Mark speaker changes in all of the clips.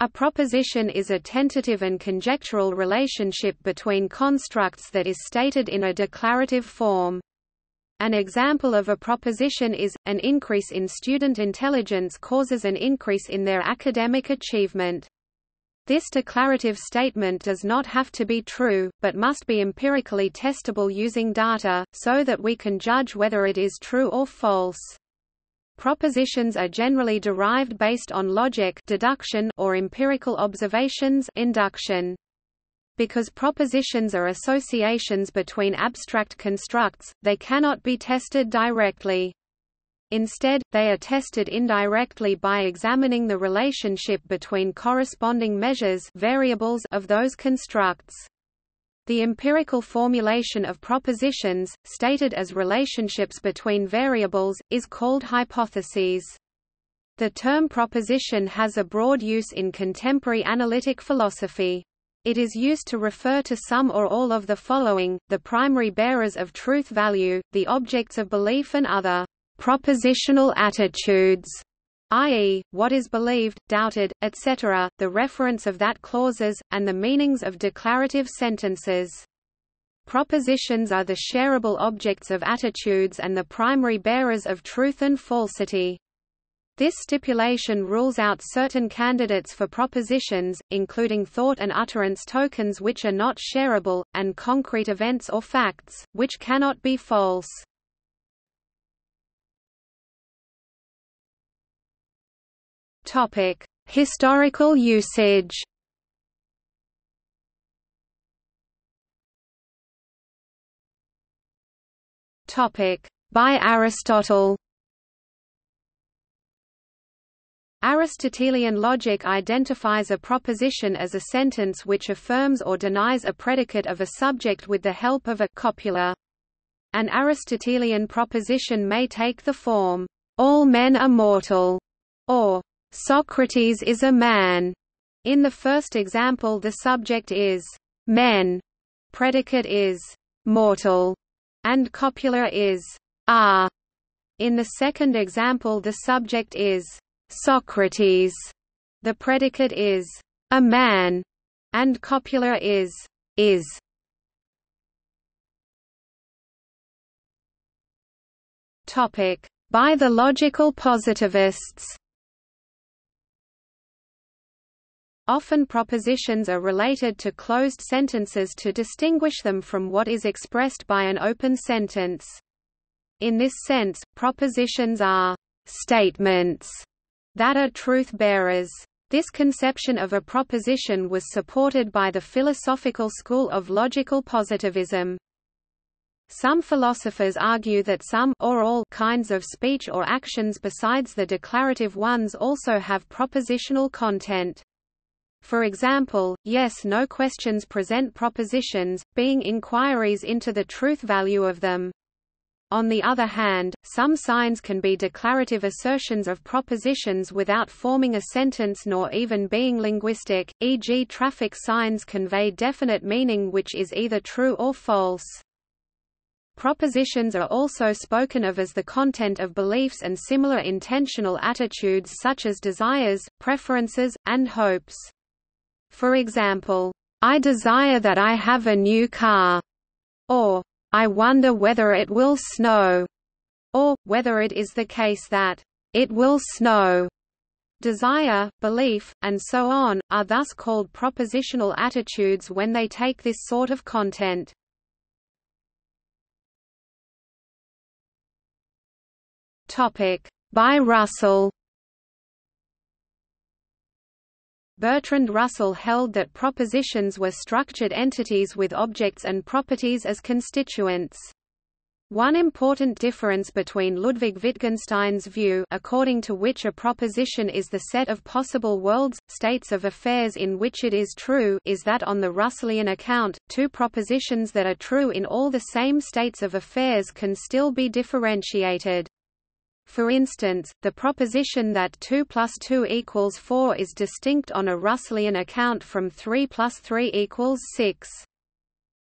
Speaker 1: A proposition is a tentative and conjectural relationship between constructs that is stated in a declarative form. An example of a proposition is, an increase in student intelligence causes an increase in their academic achievement. This declarative statement does not have to be true, but must be empirically testable using data, so that we can judge whether it is true or false. Propositions are generally derived based on logic deduction or empirical observations induction. Because propositions are associations between abstract constructs, they cannot be tested directly. Instead, they are tested indirectly by examining the relationship between corresponding measures variables of those constructs. The empirical formulation of propositions, stated as relationships between variables, is called hypotheses. The term proposition has a broad use in contemporary analytic philosophy. It is used to refer to some or all of the following, the primary bearers of truth value, the objects of belief and other propositional attitudes i.e., what is believed, doubted, etc., the reference of that clauses, and the meanings of declarative sentences. Propositions are the shareable objects of attitudes and the primary bearers of truth and falsity. This stipulation rules out certain candidates for propositions, including thought and utterance tokens which are not shareable, and concrete events or facts, which cannot be false. Topic: Historical usage. Topic: By Aristotle. Aristotelian logic identifies a proposition as a sentence which affirms or denies a predicate of a subject with the help of a copula. An Aristotelian proposition may take the form, "all men are mortal," or Socrates is a man. In the first example the subject is men, predicate is mortal, and copula is are. In the second example the subject is Socrates, the predicate is a man, and copula is is. Topic by the logical positivists Often propositions are related to closed sentences to distinguish them from what is expressed by an open sentence. In this sense, propositions are statements that are truth-bearers. This conception of a proposition was supported by the philosophical school of logical positivism. Some philosophers argue that some or all kinds of speech or actions besides the declarative ones also have propositional content. For example, yes-no questions present propositions, being inquiries into the truth value of them. On the other hand, some signs can be declarative assertions of propositions without forming a sentence nor even being linguistic, e.g. traffic signs convey definite meaning which is either true or false. Propositions are also spoken of as the content of beliefs and similar intentional attitudes such as desires, preferences, and hopes. For example, I desire that I have a new car, or I wonder whether it will snow, or, whether it is the case that it will snow. Desire, belief, and so on, are thus called propositional attitudes when they take this sort of content. By Russell Bertrand Russell held that propositions were structured entities with objects and properties as constituents. One important difference between Ludwig Wittgenstein's view according to which a proposition is the set of possible worlds, states of affairs in which it is true is that on the Russellian account, two propositions that are true in all the same states of affairs can still be differentiated. For instance, the proposition that 2 plus 2 equals 4 is distinct on a Russellian account from 3 plus 3 equals 6.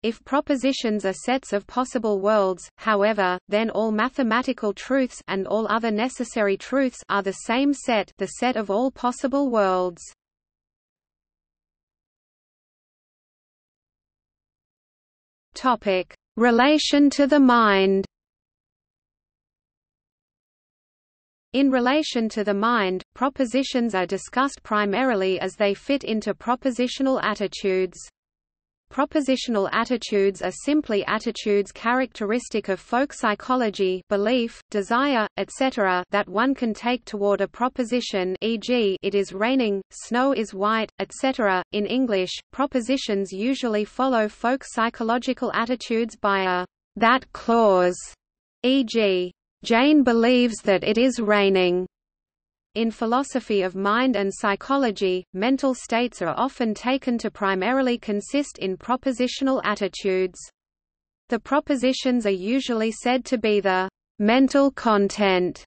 Speaker 1: If propositions are sets of possible worlds, however, then all mathematical truths and all other necessary truths are the same set, the set of all possible worlds. Topic: Relation to the mind. In relation to the mind, propositions are discussed primarily as they fit into propositional attitudes. Propositional attitudes are simply attitudes characteristic of folk psychology belief, desire, etc. that one can take toward a proposition e.g. it is raining, snow is white, etc. In English, propositions usually follow folk psychological attitudes by a that clause, e.g. Jane believes that it is raining. In philosophy of mind and psychology, mental states are often taken to primarily consist in propositional attitudes. The propositions are usually said to be the mental content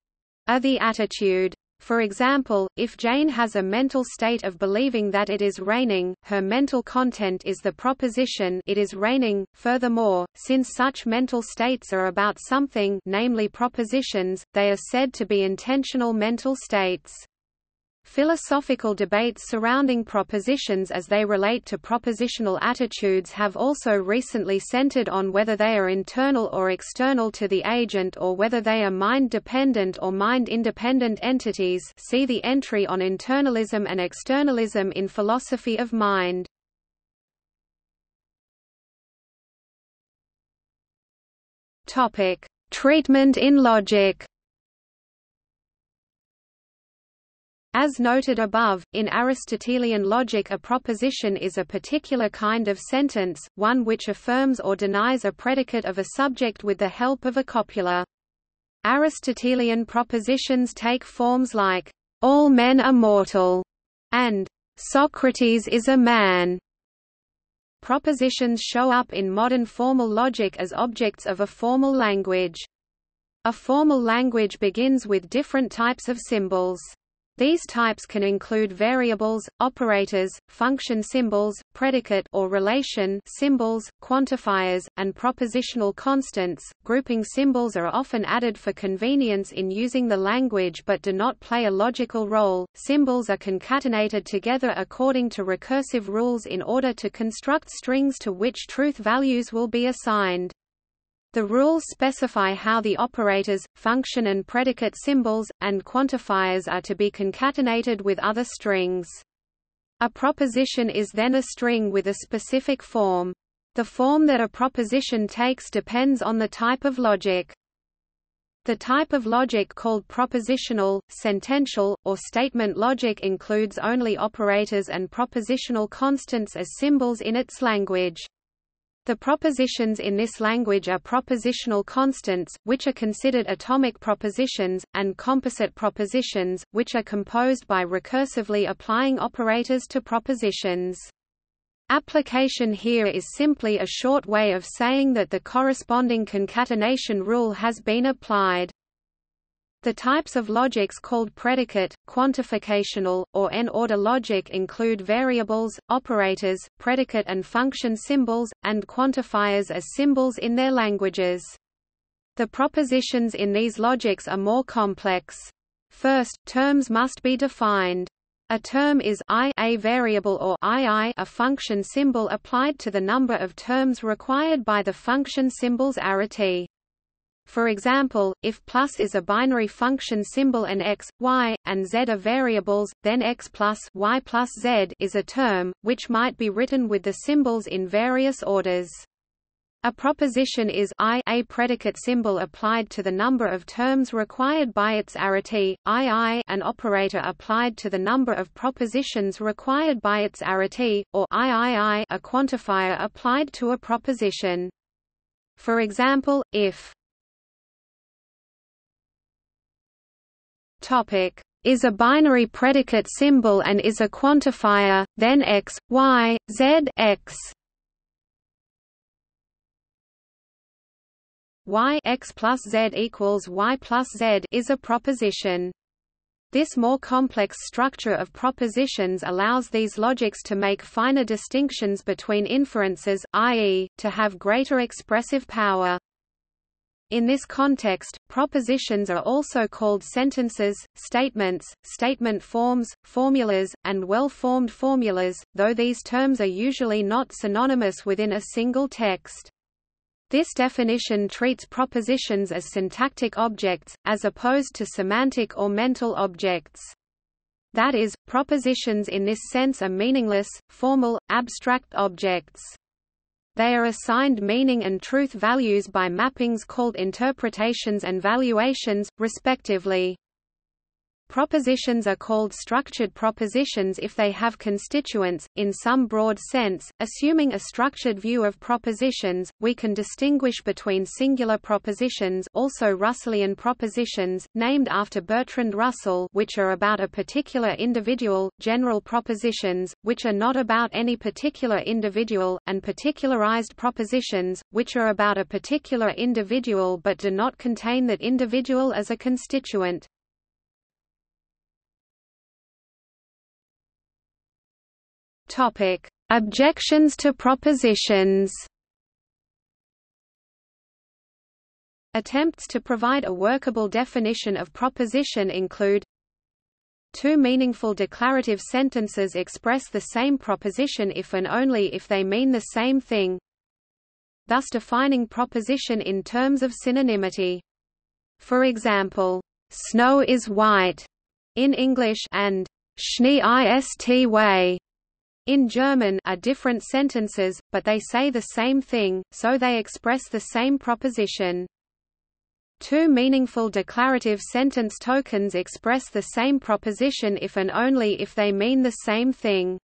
Speaker 1: of the attitude. For example, if Jane has a mental state of believing that it is raining, her mental content is the proposition it is raining. Furthermore, since such mental states are about something namely propositions, they are said to be intentional mental states. Philosophical debates surrounding propositions as they relate to propositional attitudes have also recently centered on whether they are internal or external to the agent or whether they are mind-dependent or mind-independent entities see the entry on internalism and externalism in philosophy of mind. Treatment in logic As noted above, in Aristotelian logic a proposition is a particular kind of sentence, one which affirms or denies a predicate of a subject with the help of a copula. Aristotelian propositions take forms like, "'All men are mortal' and "'Socrates is a man' Propositions show up in modern formal logic as objects of a formal language. A formal language begins with different types of symbols. These types can include variables, operators, function symbols, predicate or relation symbols, quantifiers, and propositional constants. Grouping symbols are often added for convenience in using the language but do not play a logical role. Symbols are concatenated together according to recursive rules in order to construct strings to which truth values will be assigned. The rules specify how the operators, function and predicate symbols, and quantifiers are to be concatenated with other strings. A proposition is then a string with a specific form. The form that a proposition takes depends on the type of logic. The type of logic called propositional, sentential, or statement logic includes only operators and propositional constants as symbols in its language. The propositions in this language are propositional constants, which are considered atomic propositions, and composite propositions, which are composed by recursively applying operators to propositions. Application here is simply a short way of saying that the corresponding concatenation rule has been applied. The types of logics called predicate, quantificational, or n-order logic include variables, operators, predicate and function symbols, and quantifiers as symbols in their languages. The propositions in these logics are more complex. First, terms must be defined. A term is i a variable or ii a function symbol applied to the number of terms required by the function symbol's arity. For example, if plus is a binary function symbol and x, y, and z are variables, then x plus y plus z is a term, which might be written with the symbols in various orders. A proposition is I a predicate symbol applied to the number of terms required by its arity, II an operator applied to the number of propositions required by its arity, or a quantifier applied to a proposition. For example, if topic is a binary predicate symbol and is a quantifier, then x, y, z x y x plus z equals y plus z is a proposition. This more complex structure of propositions allows these logics to make finer distinctions between inferences, i.e., to have greater expressive power. In this context, propositions are also called sentences, statements, statement forms, formulas, and well-formed formulas, though these terms are usually not synonymous within a single text. This definition treats propositions as syntactic objects, as opposed to semantic or mental objects. That is, propositions in this sense are meaningless, formal, abstract objects. They are assigned meaning and truth values by mappings called interpretations and valuations, respectively. Propositions are called structured propositions if they have constituents. In some broad sense, assuming a structured view of propositions, we can distinguish between singular propositions, also Russellian propositions, named after Bertrand Russell, which are about a particular individual, general propositions, which are not about any particular individual, and particularized propositions, which are about a particular individual but do not contain that individual as a constituent. Topic: Objections to propositions. Attempts to provide a workable definition of proposition include Two meaningful declarative sentences express the same proposition if and only if they mean the same thing, thus defining proposition in terms of synonymity. For example, snow is white in English and Schnee ist way in German are different sentences, but they say the same thing, so they express the same proposition. Two meaningful declarative sentence tokens express the same proposition if and only if they mean the same thing.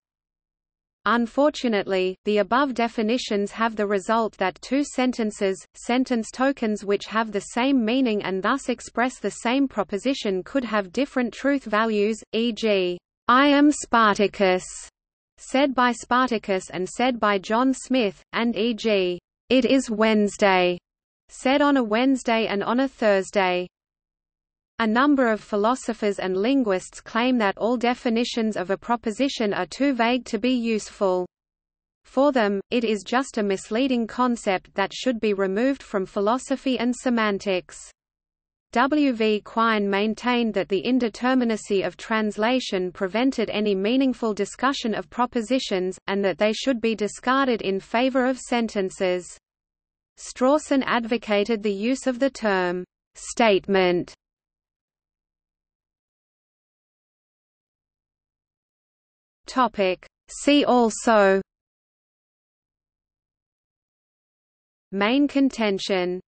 Speaker 1: Unfortunately, the above definitions have the result that two sentences, sentence tokens which have the same meaning and thus express the same proposition could have different truth values, e.g., I am Spartacus, said by Spartacus and said by John Smith, and e.g., "'It is Wednesday' said on a Wednesday and on a Thursday. A number of philosophers and linguists claim that all definitions of a proposition are too vague to be useful. For them, it is just a misleading concept that should be removed from philosophy and semantics. W. V. Quine maintained that the indeterminacy of translation prevented any meaningful discussion of propositions, and that they should be discarded in favor of sentences. Strawson advocated the use of the term, statement. Topic. See also Main contention